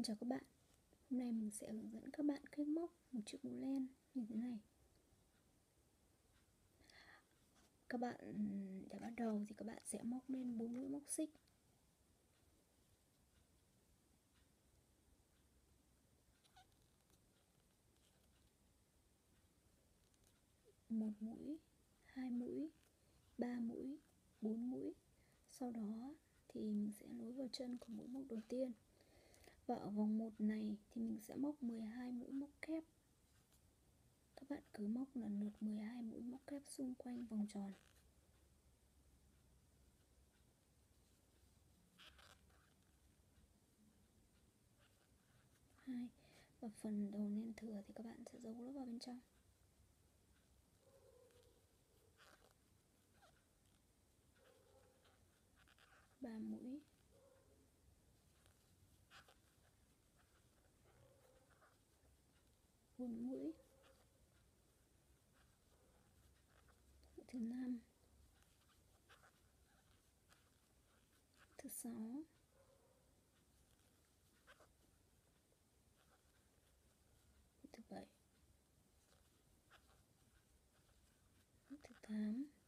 Xin chào các bạn. Hôm nay mình sẽ hướng dẫn các bạn cách móc một chiếc mũ len như thế này. Các bạn, để bắt đầu thì các bạn sẽ móc lên 4 mũi móc xích. Một mũi, hai mũi, ba mũi, bốn mũi. Sau đó thì mình sẽ nối vào chân của mũi móc đầu tiên và ở vòng 1 này thì mình sẽ móc 12 mũi móc kép. Các bạn cứ móc lần lượt 12 mũi móc kép xung quanh vòng tròn. Hai, và phần đầu nên thừa thì các bạn sẽ giấu nó vào bên trong. Ba mũi. Bốn mũi. Thứ năm. Thứ sáu. Thứ bảy. Thứ tám.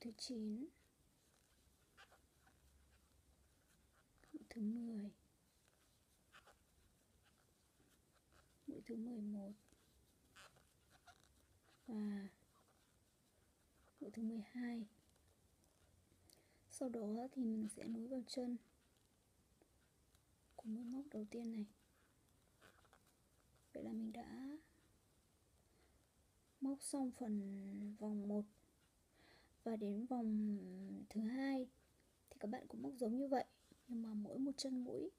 Thứ 9 mũi thứ 10 mũi thứ 11 và mũi thứ 12 sau đó thì mình sẽ nối vào chân của mũi móc đầu tiên này. Vậy là mình đã móc xong phần vòng 1 và đến vòng thứ hai thì các bạn cũng móc giống như vậy, nhưng mà mỗi một chân mũi,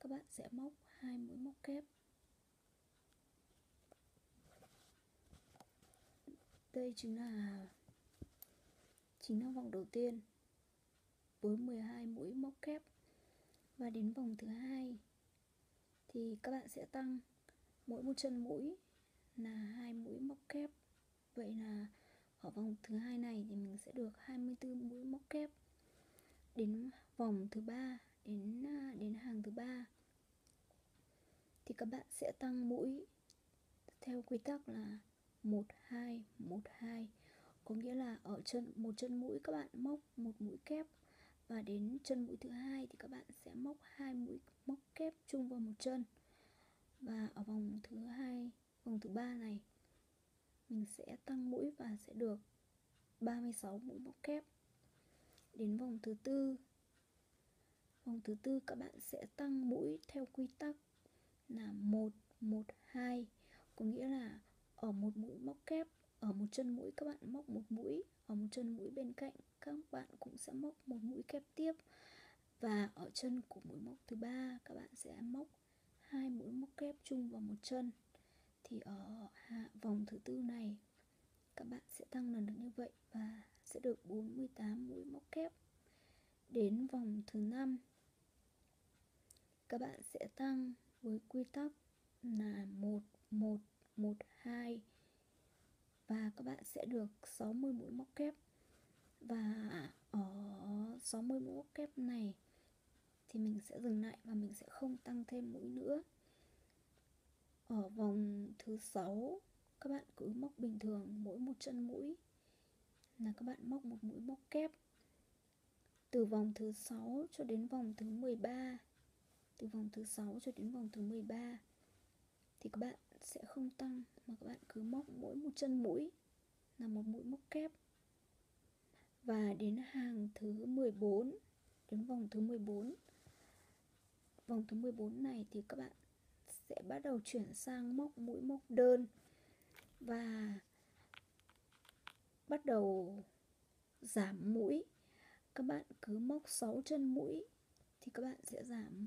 các bạn sẽ móc hai mũi móc kép. Đây chính là chính là vòng đầu tiên với 12 mũi móc kép. Và đến vòng thứ hai thì các bạn sẽ tăng mỗi một chân mũi là hai mũi móc kép. Vậy là ở vòng thứ hai này thì mình sẽ được 24 mũi móc kép. Đến vòng thứ ba, đến à, đến hàng thứ ba. Thì các bạn sẽ tăng mũi theo quy tắc là 1 2 1 2 có nghĩa là ở chân, một chân mũi các bạn móc một mũi kép. Và đến chân mũi thứ hai thì các bạn sẽ móc hai mũi móc kép chung vào một chân. Và ở vòng thứ hai, vòng thứ ba này mình sẽ tăng mũi và sẽ được 36 mũi móc kép. Đến vòng thứ tư. Vòng thứ tư các bạn sẽ tăng mũi theo quy tắc là 1 1 2 có nghĩa là ở một mũi móc kép, ở một chân mũi các bạn móc một mũi, ở một chân mũi bên cạnh các bạn cũng sẽ móc một mũi kép tiếp. Và ở chân của mũi móc thứ ba, các bạn sẽ móc hai mũi móc kép chung vào một chân thì ở vòng thứ tư này, các bạn sẽ tăng lần được như vậy và sẽ được 48 mũi móc kép. Đến vòng thứ năm, các bạn sẽ tăng với quy tắc là 1 1 1 2 và các bạn sẽ được 60 mũi móc kép. Và ở 60 mũi móc kép này thì mình sẽ dừng lại và mình sẽ không tăng thêm mũi nữa ở vòng thứ sáu, các bạn cứ móc bình thường mỗi một chân mũi. Là các bạn móc một mũi móc kép. Từ vòng thứ 6 cho đến vòng thứ 13 từ vòng thứ 6 cho đến vòng thứ 13 thì các bạn sẽ không tăng, mà các bạn cứ móc mỗi một chân mũi là một mũi móc kép. Và đến hàng thứ 14 đến vòng thứ 14 vòng thứ 14 này thì các bạn sẽ bắt đầu chuyển sang móc mũi móc đơn và bắt đầu giảm mũi. Các bạn cứ móc 6 chân mũi thì các bạn sẽ giảm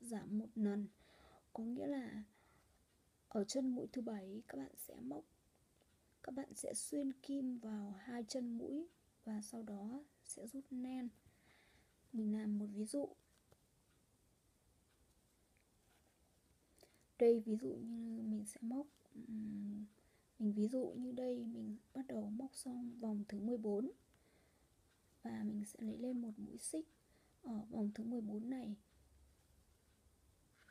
giảm một lần. Có nghĩa là ở chân mũi thứ bảy, các bạn sẽ móc các bạn sẽ xuyên kim vào hai chân mũi và sau đó sẽ rút len mình làm một ví dụ. Đây ví dụ như mình sẽ móc mình ví dụ như đây mình bắt đầu móc xong vòng thứ 14 và mình sẽ lấy lên một mũi xích ở vòng thứ 14 này.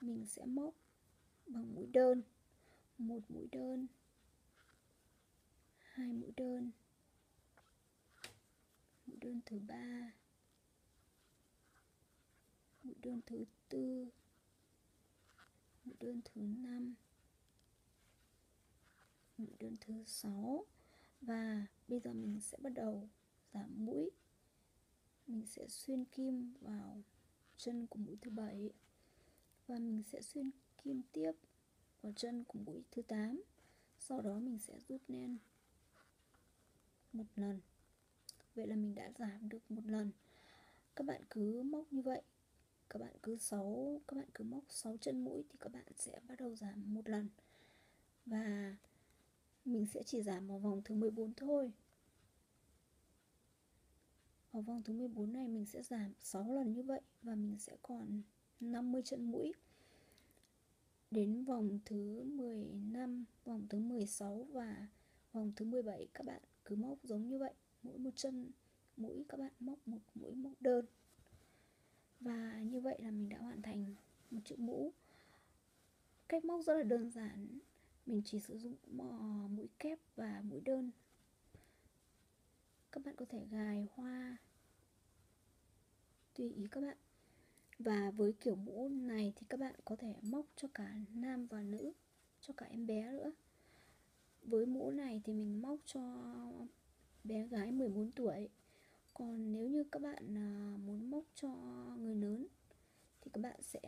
Mình sẽ móc bằng mũi đơn, một mũi đơn, hai mũi đơn mũi đơn thứ ba, mũi đơn thứ tư mũi đơn thứ năm. Mũi đơn thứ sáu. Và bây giờ mình sẽ bắt đầu giảm mũi. Mình sẽ xuyên kim vào chân của mũi thứ bảy. Và mình sẽ xuyên kim tiếp vào chân của mũi thứ 8 sau đó mình sẽ rút len một lần. Vậy là mình đã giảm được một lần. Các bạn cứ móc như vậy các bạn cứ 6 các bạn cứ móc 6 chân mũi thì các bạn sẽ bắt đầu giảm một lần. Và mình sẽ chỉ giảm vào vòng thứ 14 thôi. Ở vòng thứ 14 này mình sẽ giảm 6 lần như vậy và mình sẽ còn 50 chân mũi. Đến vòng thứ 15 vòng thứ 16 và vòng thứ 17 các bạn cứ móc giống như vậy. Mỗi một chân mũi các bạn móc một mũi móc đơn và như vậy là mình đã hoàn thành một chiếc mũ. Cách móc rất là đơn giản. Mình chỉ sử dụng ờ, mũi kép và mũi đơn. Các bạn có thể gài hoa. Tùy ý các bạn. Và với kiểu mũ này thì các bạn có thể móc cho cả nam và nữ, cho cả em bé nữa. Với mũ này thì mình móc cho bé gái 14 tuổi còn nếu như các bạn à, muốn móc cho người lớn thì các bạn sẽ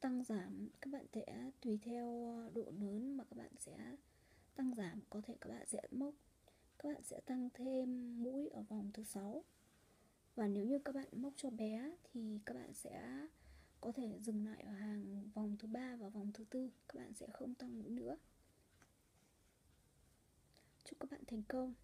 tăng giảm, các bạn sẽ tùy theo à, độ lớn mà các bạn sẽ tăng giảm. Có thể các bạn sẽ móc, các bạn sẽ tăng thêm mũi ở vòng thứ sáu. Và nếu như các bạn móc cho bé thì các bạn sẽ có thể dừng lại ở hàng vòng thứ ba và vòng thứ tư. Các bạn sẽ không tăng mũi nữa. Chúc các bạn thành công.